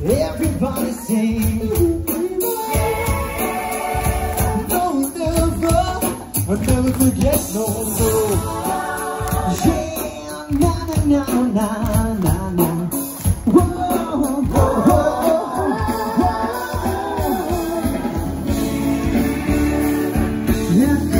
Everybody sing. No, never no. Yeah, na na na na na na. Yeah.